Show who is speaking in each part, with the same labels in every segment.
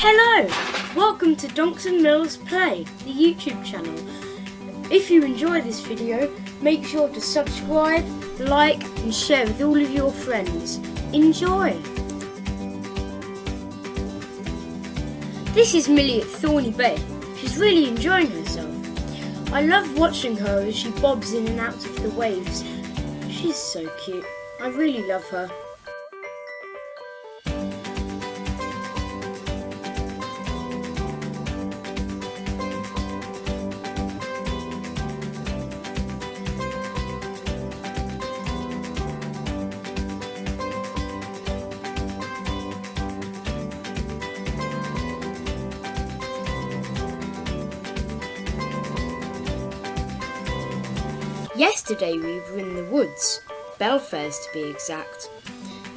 Speaker 1: Hello! Welcome to Donks Mills Play, the YouTube channel. If you enjoy this video, make sure to subscribe, like and share with all of your friends. Enjoy! This is Millie at Thorney Bay. She's really enjoying herself. I love watching her as she bobs in and out of the waves. She's so cute. I really love her. Yesterday we were in the woods, Belfairs to be exact,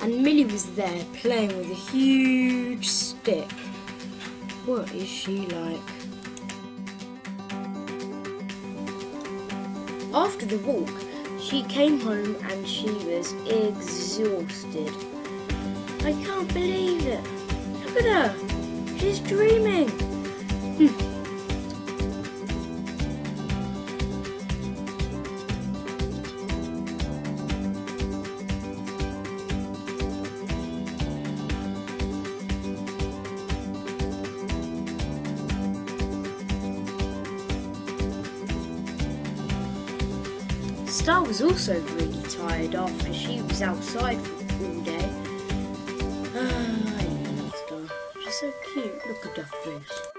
Speaker 1: and Millie was there playing with a huge stick. What is she like? After the walk, she came home and she was exhausted. I can't believe it. Look at her. She's dreaming. Hmm. Star was also really tired after she was outside for all day. Ah, I love Star. She's so cute. Look at her face.